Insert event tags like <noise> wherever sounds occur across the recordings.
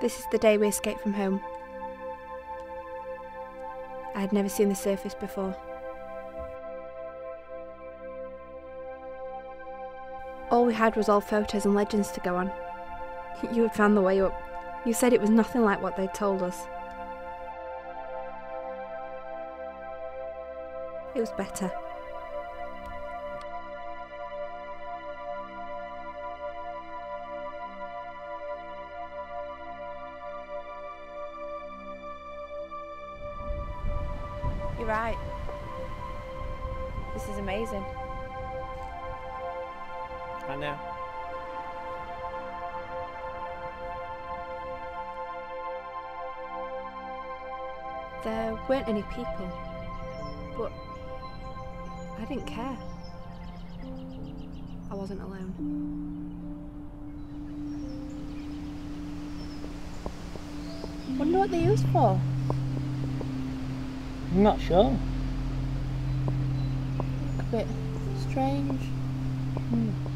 This is the day we escaped from home. I had never seen the surface before. All we had was old photos and legends to go on. <laughs> You had found the way up. You said it was nothing like what they'd told us. It was better. Right. This is amazing. I know. There weren't any people, but I didn't care. I wasn't alone. Wonder what they used for. I'm not sure. A bit strange. Ella!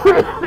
Christ.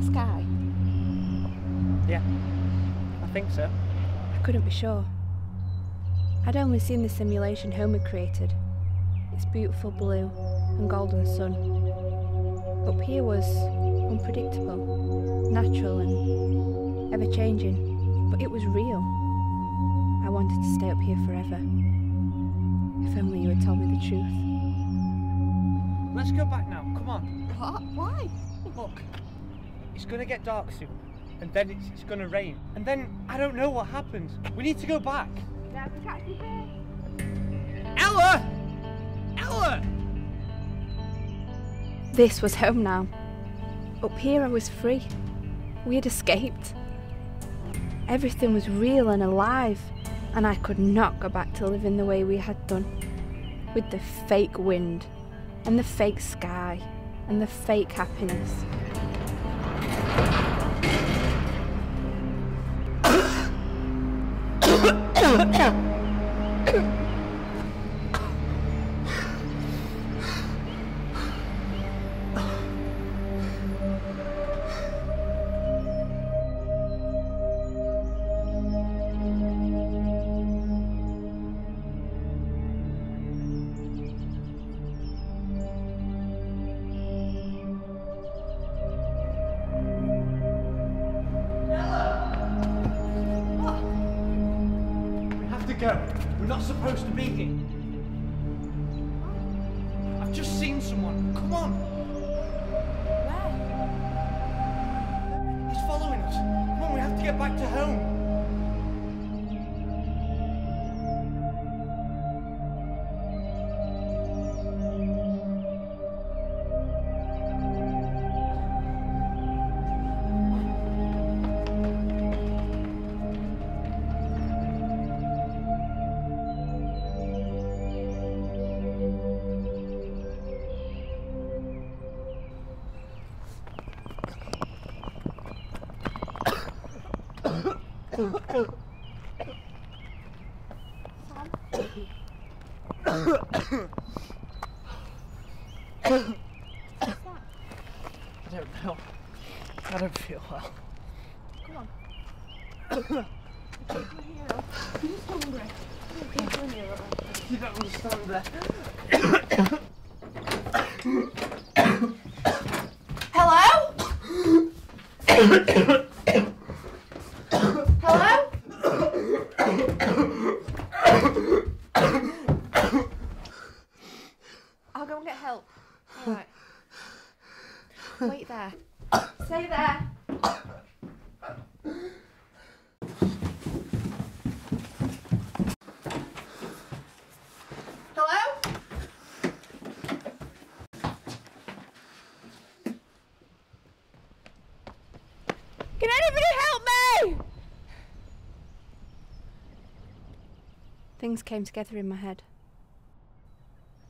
Real sky? Yeah, I think so. I couldn't be sure. I'd only seen the simulation Homer created. Its beautiful blue and golden sun. Up here was unpredictable, natural and ever changing, but it was real. I wanted to stay up here forever. If only you had told me the truth. Let's go back now. Come on. What? Why? Look, it's gonna get dark soon, and then it's, it's gonna rain, and then I don't know what happens. We need to go back. Ella! Ella! This was home now. Up here I was free. We had escaped. Everything was real and alive, and I could not go back to living the way we had done. With the fake wind, and the fake sky, and the fake happiness. 어 떡. Not supposed to be here. I've just seen someone. Come on. Where? He's following us. Come on, we have to get back to home. I don't know. I don't feel well. Come on. You're just hungry. Keep doing your little. You don't understand that. Hello? I'll go and get help. Alright. Wait there. Stay there. Hello? Can anybody help me? Things came together in my head.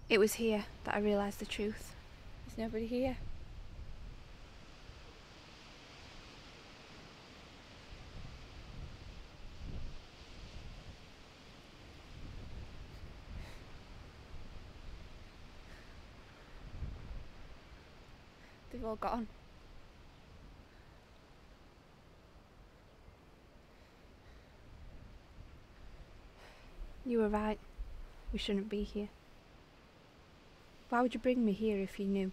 It was here that I realised the truth. There's nobody here. They've all gone. You were right. We shouldn't be here. Why would you bring me here if you knew?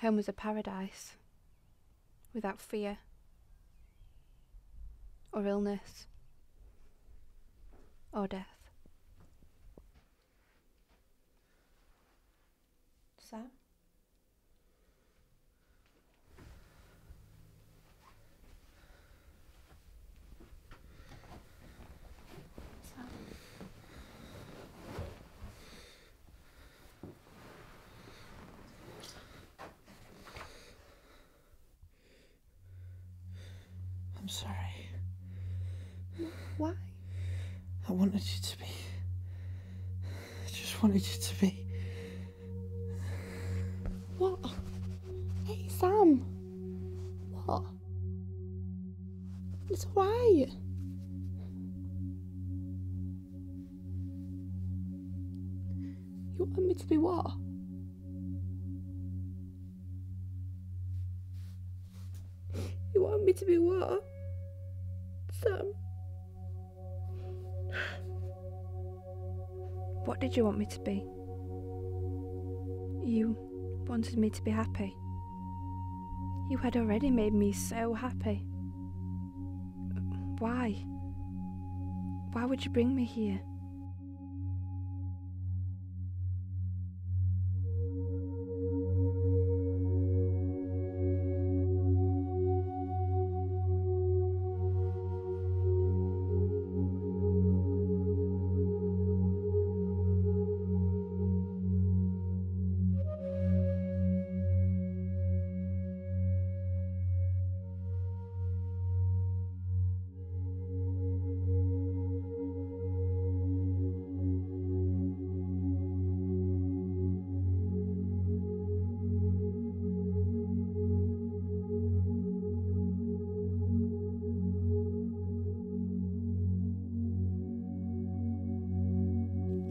Home was a paradise. Without fear. Or illness. Or death. Sam? Sorry. Why? I wanted you to be. I just wanted you to be. What? Hey, Sam. What? It's alright. You want me to be what? You want me to be what? Sam? What did you want me to be? You wanted me to be happy. You had already made me so happy. Why? Why would you bring me here?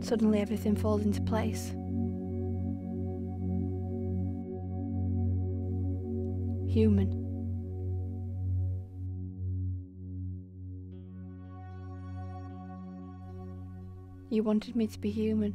Suddenly everything falls into place. Human. You wanted me to be human.